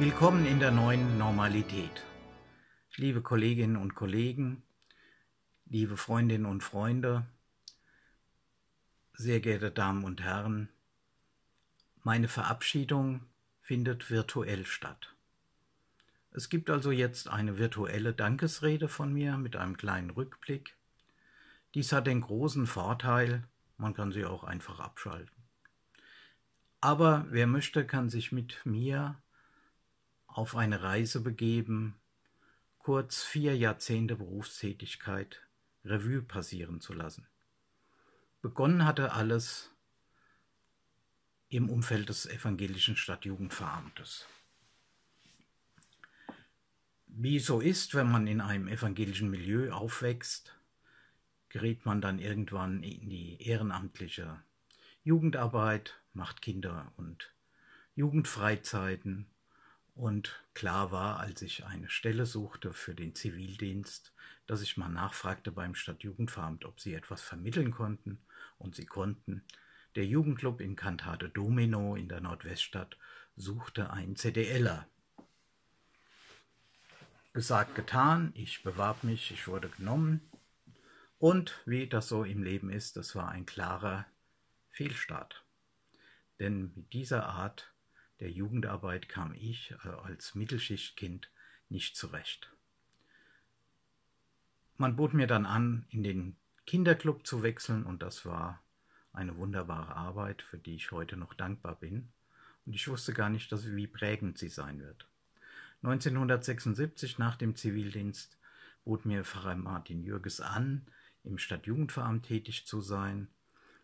Willkommen in der neuen Normalität. Liebe Kolleginnen und Kollegen, liebe Freundinnen und Freunde, sehr geehrte Damen und Herren, meine Verabschiedung findet virtuell statt. Es gibt also jetzt eine virtuelle Dankesrede von mir mit einem kleinen Rückblick. Dies hat den großen Vorteil, man kann sie auch einfach abschalten. Aber wer möchte, kann sich mit mir auf eine Reise begeben, kurz vier Jahrzehnte Berufstätigkeit Revue passieren zu lassen. Begonnen hatte alles im Umfeld des evangelischen Stadtjugendveramtes. Wie so ist, wenn man in einem evangelischen Milieu aufwächst, gerät man dann irgendwann in die ehrenamtliche Jugendarbeit, macht Kinder- und Jugendfreizeiten und klar war, als ich eine Stelle suchte für den Zivildienst, dass ich mal nachfragte beim Stadtjugendveramt, ob sie etwas vermitteln konnten. Und sie konnten. Der Jugendclub in Cantate Domino in der Nordweststadt suchte einen CDLer. Gesagt, getan, ich bewarb mich, ich wurde genommen. Und wie das so im Leben ist, das war ein klarer Fehlstart. Denn mit dieser Art der Jugendarbeit kam ich äh, als Mittelschichtkind nicht zurecht. Man bot mir dann an, in den Kinderclub zu wechseln und das war eine wunderbare Arbeit, für die ich heute noch dankbar bin. Und ich wusste gar nicht, dass, wie prägend sie sein wird. 1976 nach dem Zivildienst bot mir Pfarrer Martin Jürges an, im Stadtjugendveramt tätig zu sein.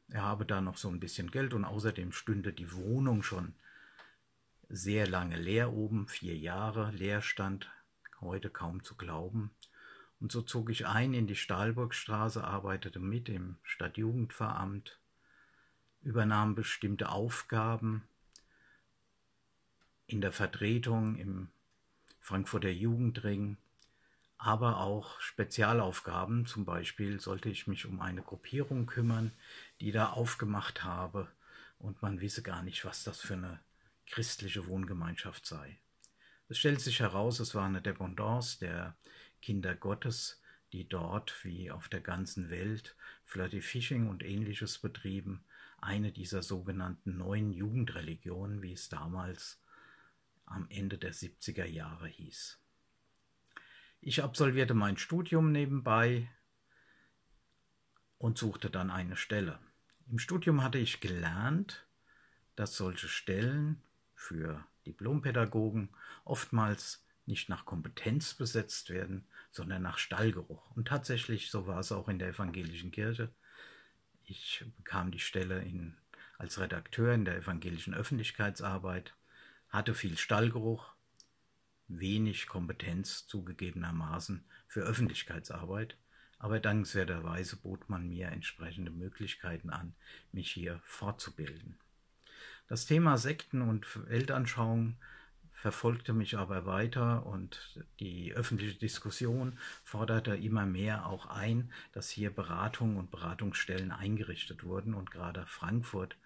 Er habe da noch so ein bisschen Geld und außerdem stünde die Wohnung schon sehr lange leer oben, vier Jahre Leerstand, heute kaum zu glauben. Und so zog ich ein in die Stahlburgstraße, arbeitete mit im Stadtjugendveramt, übernahm bestimmte Aufgaben in der Vertretung im Frankfurter Jugendring, aber auch Spezialaufgaben. Zum Beispiel sollte ich mich um eine Gruppierung kümmern, die da aufgemacht habe und man wisse gar nicht, was das für eine christliche Wohngemeinschaft sei. Es stellt sich heraus, es war eine Dependance der Kinder Gottes, die dort wie auf der ganzen Welt Flirty Fishing und ähnliches betrieben, eine dieser sogenannten neuen Jugendreligionen, wie es damals am Ende der 70er Jahre hieß. Ich absolvierte mein Studium nebenbei und suchte dann eine Stelle. Im Studium hatte ich gelernt, dass solche Stellen für Diplompädagogen oftmals nicht nach Kompetenz besetzt werden, sondern nach Stallgeruch. Und tatsächlich, so war es auch in der evangelischen Kirche. Ich bekam die Stelle in, als Redakteur in der evangelischen Öffentlichkeitsarbeit, hatte viel Stallgeruch, wenig Kompetenz zugegebenermaßen für Öffentlichkeitsarbeit, aber dankenswerterweise bot man mir entsprechende Möglichkeiten an, mich hier fortzubilden. Das Thema Sekten und Weltanschauung verfolgte mich aber weiter und die öffentliche Diskussion forderte immer mehr auch ein, dass hier Beratungen und Beratungsstellen eingerichtet wurden und gerade Frankfurt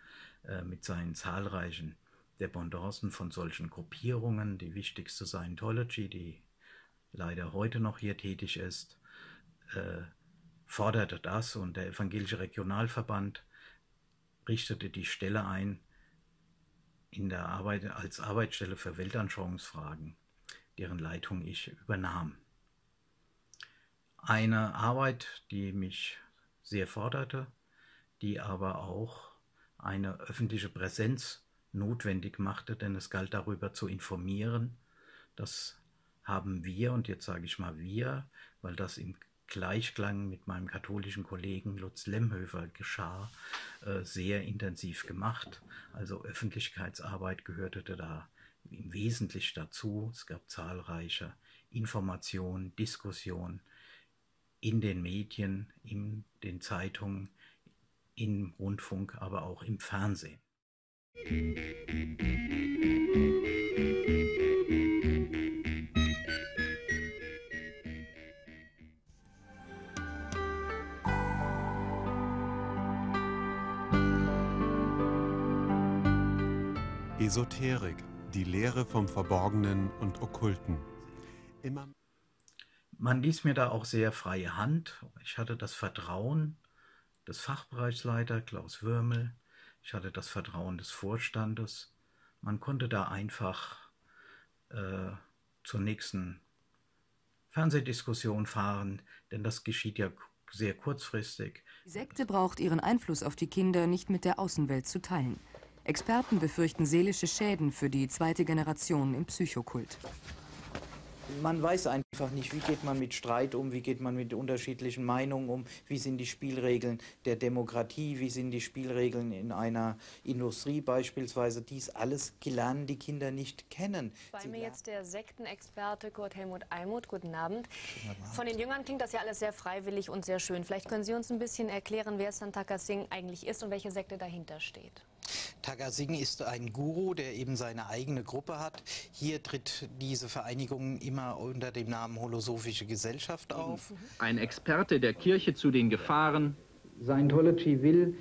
äh, mit seinen zahlreichen Dependancen von solchen Gruppierungen, die wichtigste Scientology, die leider heute noch hier tätig ist, äh, forderte das und der Evangelische Regionalverband richtete die Stelle ein, in der Arbeit als Arbeitsstelle für Weltanschauungsfragen, deren Leitung ich übernahm. Eine Arbeit, die mich sehr forderte, die aber auch eine öffentliche Präsenz notwendig machte, denn es galt darüber zu informieren. Das haben wir, und jetzt sage ich mal wir, weil das im Gleichklang mit meinem katholischen Kollegen Lutz Lemhöfer geschah, äh, sehr intensiv gemacht. Also Öffentlichkeitsarbeit gehörte da im Wesentlichen dazu. Es gab zahlreiche Informationen, Diskussionen in den Medien, in den Zeitungen, im Rundfunk, aber auch im Fernsehen. Esoterik, die Lehre vom Verborgenen und Okkulten. Immer Man ließ mir da auch sehr freie Hand. Ich hatte das Vertrauen des Fachbereichsleiter Klaus Würmel. Ich hatte das Vertrauen des Vorstandes. Man konnte da einfach äh, zur nächsten Fernsehdiskussion fahren, denn das geschieht ja sehr kurzfristig. Die Sekte braucht ihren Einfluss auf die Kinder nicht mit der Außenwelt zu teilen. Experten befürchten seelische Schäden für die zweite Generation im Psychokult man weiß einfach nicht, wie geht man mit Streit um, wie geht man mit unterschiedlichen Meinungen um, wie sind die Spielregeln der Demokratie, wie sind die Spielregeln in einer Industrie beispielsweise. Dies alles lernen die Kinder nicht kennen. Bei mir jetzt der Sektenexperte Kurt Helmut Almuth. Guten Abend. Von den Jüngern klingt das ja alles sehr freiwillig und sehr schön. Vielleicht können Sie uns ein bisschen erklären, wer Santaka Singh eigentlich ist und welche Sekte dahinter steht. Taga Singh ist ein Guru, der eben seine eigene Gruppe hat. Hier tritt diese Vereinigung immer unter dem Namen Holosophische Gesellschaft auf. Ein Experte der Kirche zu den Gefahren. Scientology will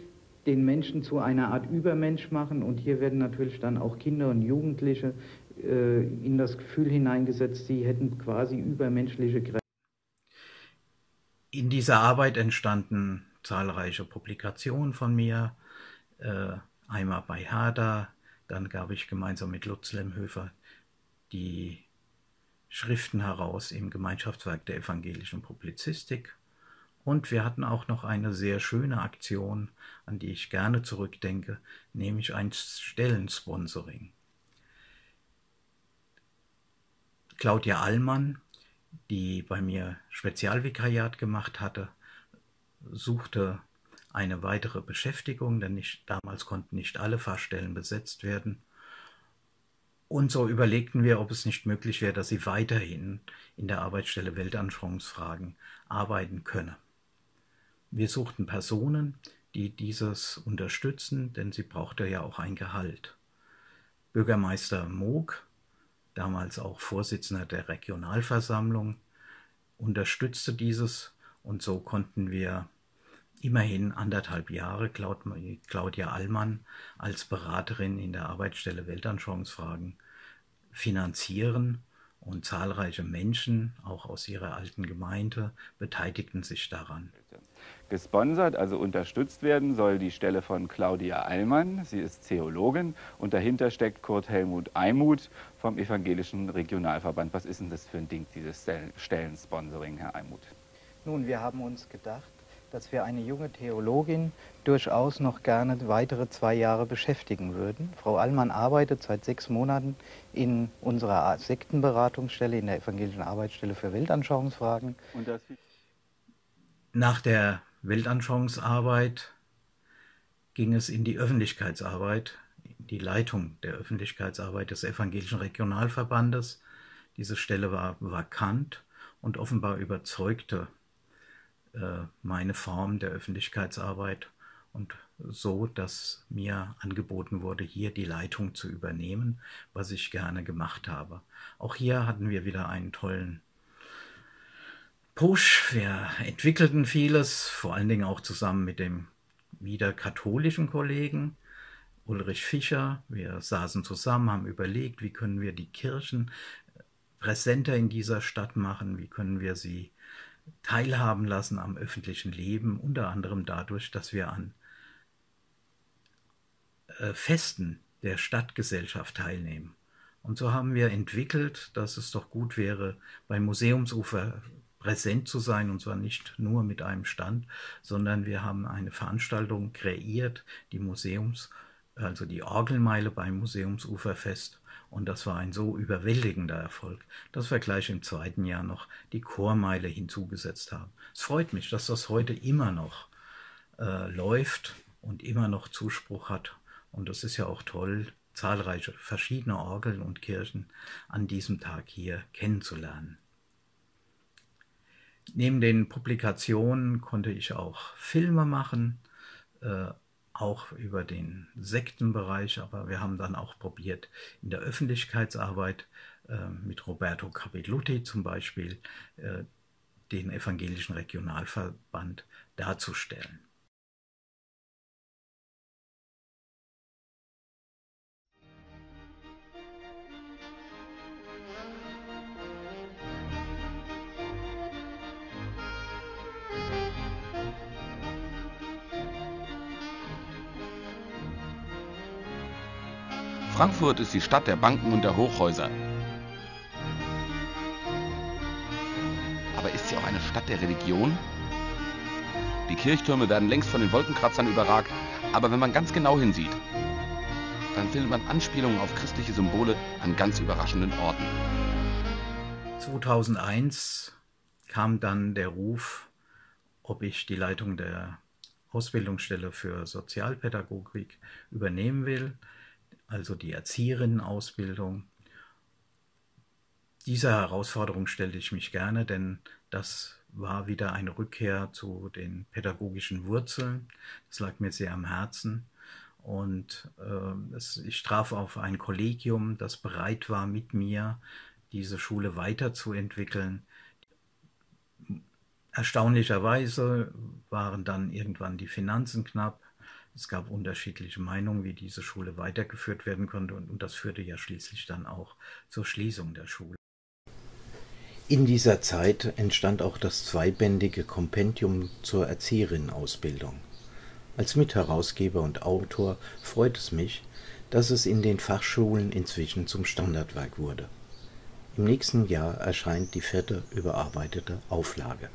den Menschen zu einer Art Übermensch machen und hier werden natürlich dann auch Kinder und Jugendliche äh, in das Gefühl hineingesetzt, sie hätten quasi übermenschliche Kräfte. In dieser Arbeit entstanden zahlreiche Publikationen von mir. Äh, einmal bei Herder, dann gab ich gemeinsam mit Lutz Lemhöfer die Schriften heraus im Gemeinschaftswerk der evangelischen Publizistik. Und wir hatten auch noch eine sehr schöne Aktion, an die ich gerne zurückdenke, nämlich ein Stellensponsoring. Claudia Allmann, die bei mir Spezialvikariat gemacht hatte, suchte eine weitere Beschäftigung, denn nicht, damals konnten nicht alle Fachstellen besetzt werden. Und so überlegten wir, ob es nicht möglich wäre, dass sie weiterhin in der Arbeitsstelle Weltanschauungsfragen arbeiten könne. Wir suchten Personen, die dieses unterstützen, denn sie brauchte ja auch ein Gehalt. Bürgermeister Moog, damals auch Vorsitzender der Regionalversammlung, unterstützte dieses und so konnten wir immerhin anderthalb Jahre Claudia Allmann als Beraterin in der Arbeitsstelle Weltanschauungsfragen finanzieren und zahlreiche Menschen, auch aus ihrer alten Gemeinde, beteiligten sich daran. Gesponsert, also unterstützt werden, soll die Stelle von Claudia Allmann. Sie ist Theologin und dahinter steckt Kurt Helmut Eimuth vom Evangelischen Regionalverband. Was ist denn das für ein Ding, dieses Stellensponsoring, Herr Eimuth? Nun, wir haben uns gedacht, dass wir eine junge Theologin durchaus noch gerne weitere zwei Jahre beschäftigen würden. Frau Allmann arbeitet seit sechs Monaten in unserer Sektenberatungsstelle, in der Evangelischen Arbeitsstelle für Weltanschauungsfragen. Nach der Weltanschauungsarbeit ging es in die Öffentlichkeitsarbeit, in die Leitung der Öffentlichkeitsarbeit des Evangelischen Regionalverbandes. Diese Stelle war vakant und offenbar überzeugte meine Form der Öffentlichkeitsarbeit und so, dass mir angeboten wurde, hier die Leitung zu übernehmen, was ich gerne gemacht habe. Auch hier hatten wir wieder einen tollen Push. Wir entwickelten vieles, vor allen Dingen auch zusammen mit dem wieder katholischen Kollegen Ulrich Fischer. Wir saßen zusammen, haben überlegt, wie können wir die Kirchen präsenter in dieser Stadt machen, wie können wir sie teilhaben lassen am öffentlichen Leben, unter anderem dadurch, dass wir an äh, Festen der Stadtgesellschaft teilnehmen. Und so haben wir entwickelt, dass es doch gut wäre, beim Museumsufer präsent zu sein, und zwar nicht nur mit einem Stand, sondern wir haben eine Veranstaltung kreiert, die Museums, also die Orgelmeile beim Museumsuferfest und das war ein so überwältigender Erfolg, dass wir gleich im zweiten Jahr noch die Chormeile hinzugesetzt haben. Es freut mich, dass das heute immer noch äh, läuft und immer noch Zuspruch hat. Und das ist ja auch toll, zahlreiche verschiedene Orgeln und Kirchen an diesem Tag hier kennenzulernen. Neben den Publikationen konnte ich auch Filme machen, äh, auch über den Sektenbereich, aber wir haben dann auch probiert, in der Öffentlichkeitsarbeit äh, mit Roberto Capelluti zum Beispiel äh, den evangelischen Regionalverband darzustellen. Frankfurt ist die Stadt der Banken und der Hochhäuser. Aber ist sie auch eine Stadt der Religion? Die Kirchtürme werden längst von den Wolkenkratzern überragt, aber wenn man ganz genau hinsieht, dann findet man Anspielungen auf christliche Symbole an ganz überraschenden Orten. 2001 kam dann der Ruf, ob ich die Leitung der Ausbildungsstelle für Sozialpädagogik übernehmen will, also die Erzieherinnenausbildung. Dieser Herausforderung stellte ich mich gerne, denn das war wieder eine Rückkehr zu den pädagogischen Wurzeln. Das lag mir sehr am Herzen. Und äh, es, ich traf auf ein Kollegium, das bereit war, mit mir diese Schule weiterzuentwickeln. Erstaunlicherweise waren dann irgendwann die Finanzen knapp. Es gab unterschiedliche Meinungen, wie diese Schule weitergeführt werden konnte und, und das führte ja schließlich dann auch zur Schließung der Schule. In dieser Zeit entstand auch das zweibändige Kompendium zur Erzieherinnenausbildung. Als Mitherausgeber und Autor freut es mich, dass es in den Fachschulen inzwischen zum Standardwerk wurde. Im nächsten Jahr erscheint die vierte überarbeitete Auflage.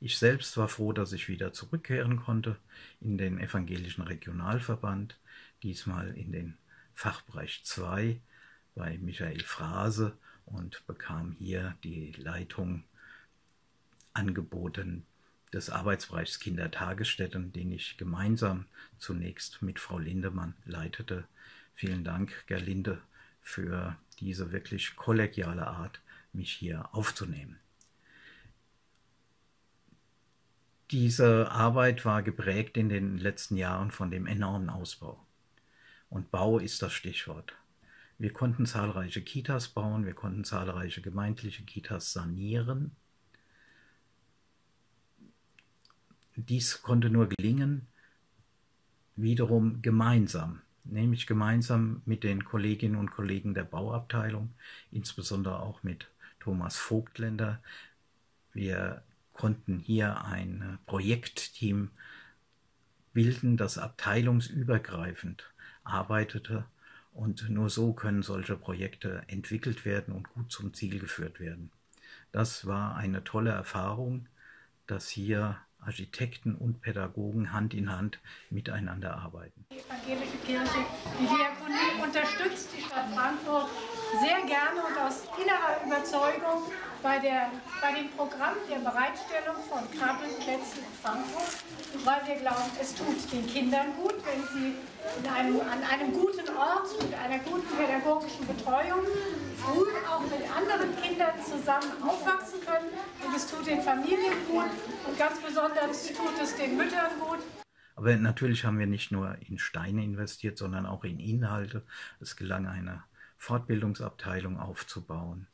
Ich selbst war froh, dass ich wieder zurückkehren konnte in den evangelischen Regionalverband, diesmal in den Fachbereich 2 bei Michael Frase und bekam hier die Leitung angeboten des Arbeitsbereichs Kindertagesstätten, den ich gemeinsam zunächst mit Frau Lindemann leitete. Vielen Dank, Gerlinde, für diese wirklich kollegiale Art, mich hier aufzunehmen. Diese Arbeit war geprägt in den letzten Jahren von dem enormen Ausbau. Und Bau ist das Stichwort. Wir konnten zahlreiche Kitas bauen, wir konnten zahlreiche gemeindliche Kitas sanieren. Dies konnte nur gelingen, wiederum gemeinsam, nämlich gemeinsam mit den Kolleginnen und Kollegen der Bauabteilung, insbesondere auch mit Thomas Vogtländer. Wir konnten hier ein Projektteam bilden, das abteilungsübergreifend arbeitete. Und nur so können solche Projekte entwickelt werden und gut zum Ziel geführt werden. Das war eine tolle Erfahrung, dass hier Architekten und Pädagogen Hand in Hand miteinander arbeiten. Die evangelische Kirche, die Diakonie unterstützt die Stadt Frankfurt sehr gerne und aus innerer Überzeugung bei, der, bei dem Programm der Bereitstellung von Krabbelplätzen in Frankfurt, weil wir glauben, es tut den Kindern gut, wenn sie einem, an einem guten Ort mit einer guten pädagogischen Betreuung früh auch mit anderen Kindern zusammen aufwachsen können. Und es tut den Familien gut und ganz besonders tut es den Müttern gut. Aber natürlich haben wir nicht nur in Steine investiert, sondern auch in Inhalte. Es gelang eine Fortbildungsabteilung aufzubauen.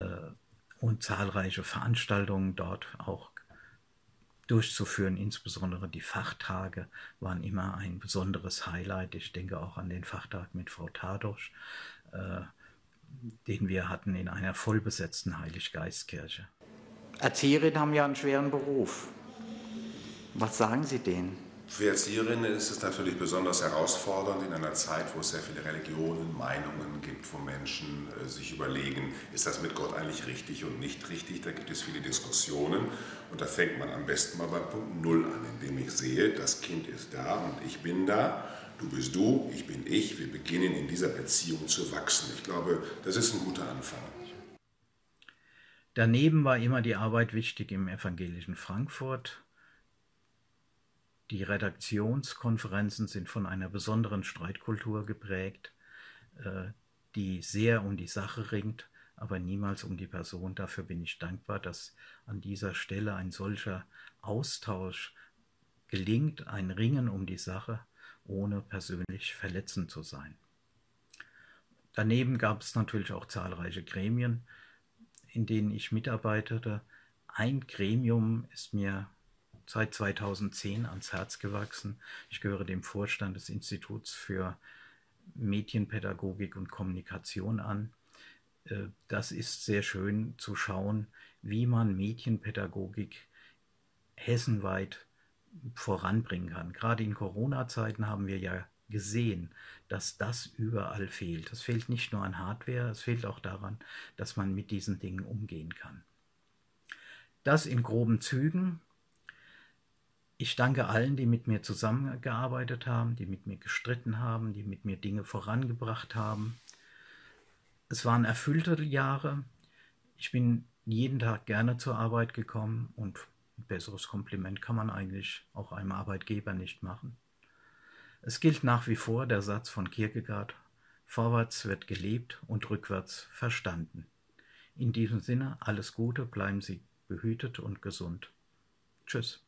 Äh, und zahlreiche Veranstaltungen dort auch durchzuführen. Insbesondere die Fachtage waren immer ein besonderes Highlight. Ich denke auch an den Fachtag mit Frau Tadosch, äh, den wir hatten in einer vollbesetzten Heiliggeistkirche. Erzieherinnen haben ja einen schweren Beruf. Was sagen Sie denen? Für Erzieherinnen ist es natürlich besonders herausfordernd in einer Zeit, wo es sehr viele Religionen, Meinungen gibt, wo Menschen äh, sich überlegen, ist das mit Gott eigentlich richtig und nicht richtig. Da gibt es viele Diskussionen und da fängt man am besten mal beim Punkt Null an, indem ich sehe, das Kind ist da und ich bin da. Du bist du, ich bin ich. Wir beginnen in dieser Beziehung zu wachsen. Ich glaube, das ist ein guter Anfang. Daneben war immer die Arbeit wichtig im evangelischen Frankfurt die Redaktionskonferenzen sind von einer besonderen Streitkultur geprägt, äh, die sehr um die Sache ringt, aber niemals um die Person. Dafür bin ich dankbar, dass an dieser Stelle ein solcher Austausch gelingt, ein Ringen um die Sache, ohne persönlich verletzend zu sein. Daneben gab es natürlich auch zahlreiche Gremien, in denen ich mitarbeitete. Ein Gremium ist mir seit 2010 ans Herz gewachsen. Ich gehöre dem Vorstand des Instituts für Medienpädagogik und Kommunikation an. Äh, das ist sehr schön zu schauen, wie man Medienpädagogik hessenweit voranbringen kann. Gerade in Corona-Zeiten haben wir ja gesehen, dass das überall fehlt. Es fehlt nicht nur an Hardware, es fehlt auch daran, dass man mit diesen Dingen umgehen kann. Das in groben Zügen. Ich danke allen, die mit mir zusammengearbeitet haben, die mit mir gestritten haben, die mit mir Dinge vorangebracht haben. Es waren erfüllte Jahre. Ich bin jeden Tag gerne zur Arbeit gekommen und ein besseres Kompliment kann man eigentlich auch einem Arbeitgeber nicht machen. Es gilt nach wie vor der Satz von Kierkegaard, vorwärts wird gelebt und rückwärts verstanden. In diesem Sinne alles Gute, bleiben Sie behütet und gesund. Tschüss.